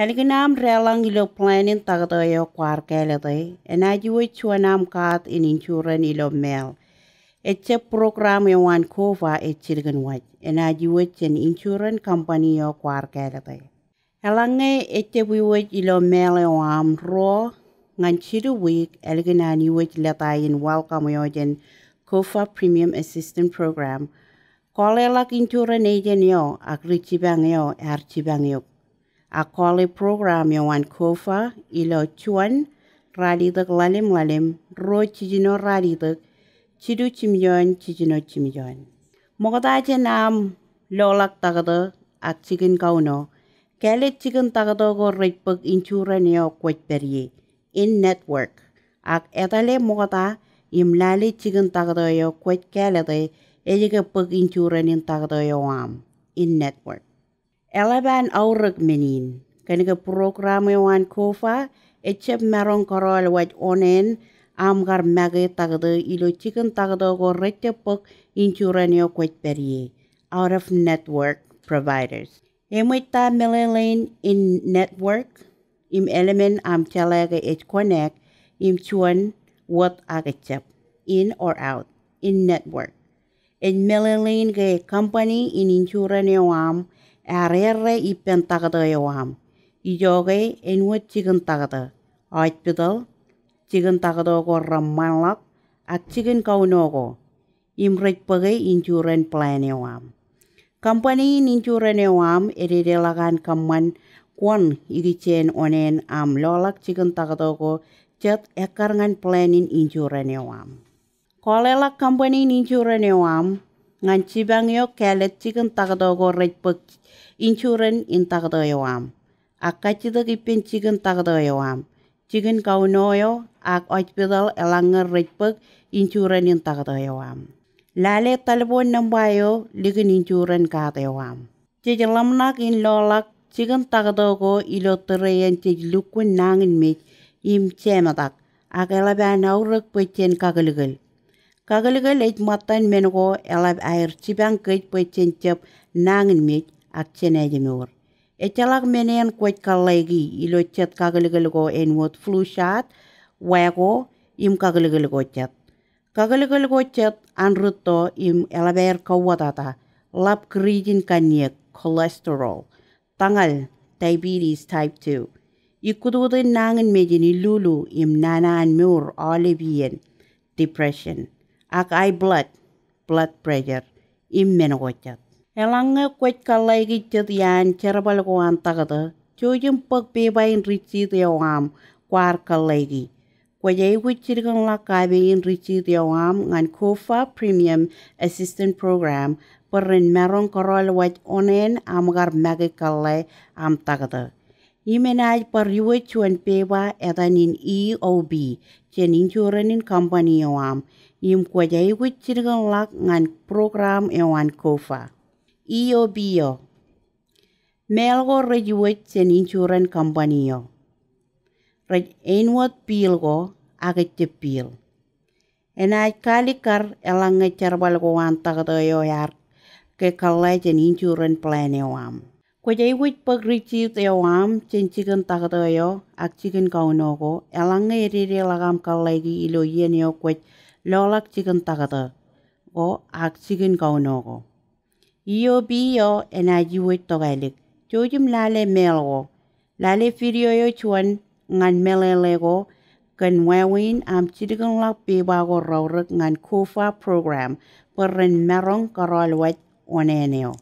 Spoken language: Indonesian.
Helge nam relang ilo planning tagda yo kwar kelede. En ajwe chwa nam kat in insurance ilo mel. Etche program yo wan kova e chilgen waj. En ajwe chen insurance company yo kwar kelede. Helange eche wiwaj ilo mel yo am ro. Ngan chidu week helge na niwaj leta welcome yo jen kova premium assistant program. Kolelak insurance agent yo ak richibang yo er chibang yo. Akole program yo wan kofa, ilo chuan radidak lalim lalim ro chijino radidak chidu chimyon, chijino chimyon. Mogada je nam lolak tagada ak chicken kauno. Kele chicken tagada go ripag insuran yo kwet perye, in network. Ak etale mogada imlali chicken tagada yo kwet kele de ejiga pag insuran in tagada yo am, in network. Elaban aurak menin. Kaniga program wan kofa echep merong korol waj onen amgar mage tagdo ilo chicken tagdo go rete pok insuran yo kwet periye out of network providers. Emwita milelane in network im element am chalaga it connect im chuan what agachep in or out in network. In milelane ge company in insuran yo am ipen tagada yawam. Ijoge enwet chicken tagada. Aitpidal, chicken tagada go ramalak, at chicken kaunogo. Imrek page insurance plan yawam. Company in insurance yawam erirelagan kaman kwan irichen onen am lolak chicken tagada go chat ekarngan plan in insurance yawam. Kolelak company in insurance nganchi bangyo kyalet chigan tagdo go rejpok inchuren in tagdo yawam. Akachidag ipin chigan tagdo yawam. Chigan kaunoyo, ak oitpidal elangar rejpok inchuren in tagdo yawam. Lale talbon nambayo ligan inchuren kado yawam. Chijalamnak in lolak chigan tagdo go ilotarayan chijlukun nangin mit im chemadak. Akalaban aurek pwetjen kagaligal. Kagaligal ej matan mengo elab air chibang kej pechen chep nangin mit ak chenejimur. Echalak menen kwet kalegi ilo chat kagaligalgo en what flu shot, wago im kagaligalgo chat. Kagaligalgo chat anruto im elaber kawadata, lap krijin kanyak, cholesterol, tangal, diabetes type 2. Ikududin nangin medin lulu im nanaan mur olivian, depression, ak ai blood, blood pressure, im menogochat. Elanga kwet kalai ki yan cherbal ko an tagada. Chojum pag beba in richi te am kwar kalai ki. Kwajay wichirgang la kabe in richi te am ngan kofa premium assistant program perin meron korol waj onen amgar magi kalai am tagada. Imenaj par yuwe chuan pewa edanin EOB chen insurance company am im kwajay wichirgang lak ngan program ewan kofa. iyo biyo. Melgo rejuwet sen insurance company yo. Rej enwat pil go agak cepil. Enai kali kar elang ngecharbal go antak do yo yar ke kalai jen insurance plan yo am. Ko jai wit pag receive yo am jen chicken tak do yo ak chicken kau no go elang ngeriri lagam kalai gi ilo yen yo 럭락 찍은 따가다 고 악식은 가오노고 이어비여 에나지웨 또가릭 조즘 라레 멜고 라레 피리어요 주원 ngan melelego kan wawin am chidigang lak pibago rawrak ngan kufa program perren merong karalwat oneneo.